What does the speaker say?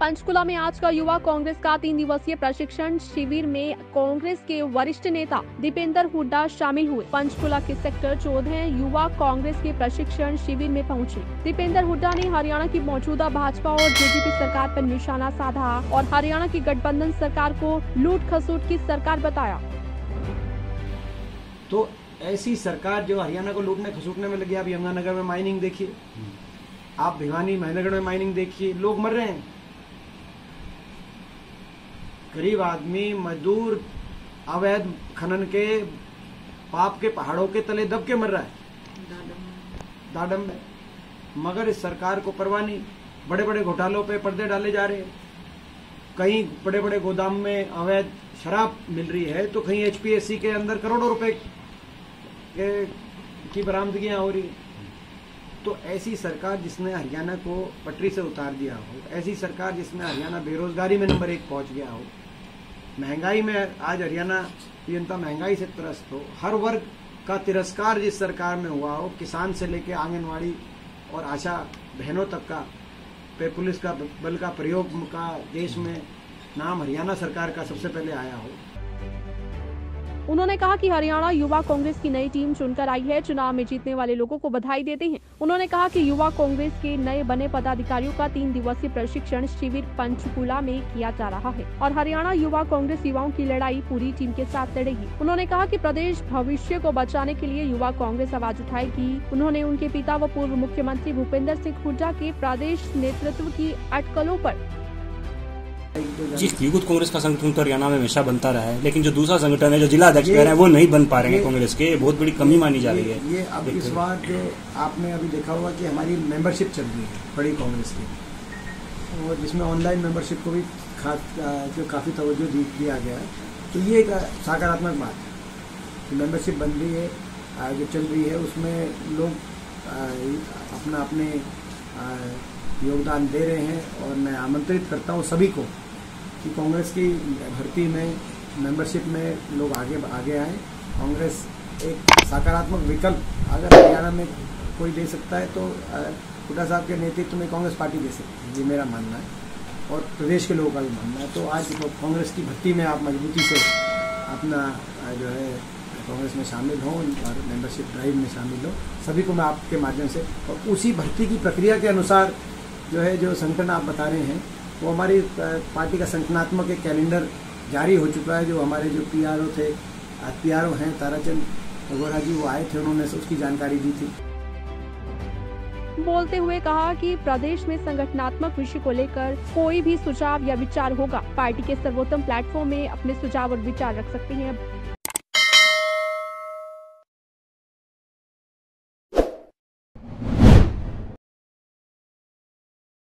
पंचकुला में आज का युवा कांग्रेस का तीन दिवसीय प्रशिक्षण शिविर में कांग्रेस के वरिष्ठ नेता दीपेंद्र हुड्डा शामिल हुए। पंचकुला के सेक्टर चौदह युवा कांग्रेस के प्रशिक्षण शिविर में पहुँचे। दीपेंद्र हुड्डा ने हरियाणा की मौजूदा भाजपा और जेजेपी सरकार पर निशाना साधा और हरियाणा की गठबंधन सरकार को लूट खसूट की सरकार बताया। तो ऐसी सरकार जो हरियाणा को लूटने खसूटने में लगी आप यमुनानगर में माइनिंग देखिए। आप भिवानी, महेंद्रगढ़ में माइनिंग देखिए, लोग मर रहे हैं। गरीब आदमी, मजदूर, अवैध खनन के, पाप के पहाड़ों के तले दब के मर रहा है। दाडम में मगर इस सरकार को परवाह नहीं। बड़े बड़े घोटालों पे पर्दे डाले जा रहे हैं। कहीं बड़े बड़े गोदाम में अवैध शराब मिल रही है तो कहीं एचपीएससी के अंदर करोड़ों रुपए की बरामदगियाँ हो रही हैं। तो ऐसी सरकार जिसने हरियाणा को पटरी से उतार दिया हो, ऐसी सरकार जिसमें हरियाणा बेरोजगारी में नंबर एक पहुँच गया हो, महँगाई में आज हरियाणा की जनता महँगाई से त्रस्त हो, हर वर्ग का तिरस्कार जिस सरकार में हुआ हो, किसान से लेकर आंगनवाड़ी और आशा बहनों तक का, पे पुलिस का, बल का प्रयोग का, देश में नाम हरियाणा सरकार का सबसे पहले आया हो। उन्होंने कहा कि हरियाणा युवा कांग्रेस की नई टीम चुनकर आई है। चुनाव में जीतने वाले लोगों को बधाई देते हैं। उन्होंने कहा कि युवा कांग्रेस के नए बने पदाधिकारियों का तीन दिवसीय प्रशिक्षण शिविर पंचकुला में किया जा रहा है और हरियाणा युवा कांग्रेस युवाओं की लड़ाई पूरी टीम के साथ लड़ेगी। उन्होंने कहा की प्रदेश भविष्य को बचाने के लिए युवा कांग्रेस आवाज़ उठाएगी। उन्होंने उनके पिता व पूर्व मुख्यमंत्री भूपेंद्र सिंह हुड्डा के प्रदेश नेतृत्व की अटकलों पर जी यूथ कांग्रेस का संगठन तो हरियाणा में हमेशा बनता रहा है लेकिन जो दूसरा संगठन है जो जिला अध्यक्ष कह रहे हैं वो नहीं बन पा रहे हैं कांग्रेस के। बहुत बड़ी कमी मानी जा रही है। ये अब इस बार जो आपने अभी देखा होगा कि हमारी मेंबरशिप चल रही है बड़ी कांग्रेस की। और जिसमें ऑनलाइन मेंबरशिप को भी खास जो काफ़ी तवज्जो दी, दिया गया है। तो ये एक सकारात्मक बात है मेंबरशिप बन रही है जो चल रही है। उसमें लोग अपना अपने योगदान दे रहे हैं और मैं आमंत्रित करता हूँ सभी को कि कांग्रेस की भर्ती में मेंबरशिप में लोग आगे आगे आए। कांग्रेस एक सकारात्मक विकल्प अगर हरियाणा में कोई दे सकता है तो हुडा साहब के नेतृत्व में कांग्रेस पार्टी दे सकती है, ये मेरा मानना है। और प्रदेश के लोगों का भी मानना है। तो आज कांग्रेस की भर्ती में आप मजबूती से अपना जो है, कांग्रेस में शामिल हों और मेंबरशिप ड्राइव में शामिल हो। सभी को मैं आपके माध्यम से और उसी भर्ती की प्रक्रिया के अनुसार जो है, जो संगठन आप बता रहे हैं, वो हमारी पार्टी का संगठनात्मक एक कैलेंडर जारी हो चुका है। जो हमारे जो पीआरओ थे पी हैं, ताराचंद भगोरा जी, वो आए थे, उन्होंने उसकी जानकारी दी थी। बोलते हुए कहा कि प्रदेश में संगठनात्मक विषय को लेकर कोई भी सुझाव या विचार होगा, पार्टी के सर्वोत्तम प्लेटफॉर्म में अपने सुझाव और विचार रख सकते हैं।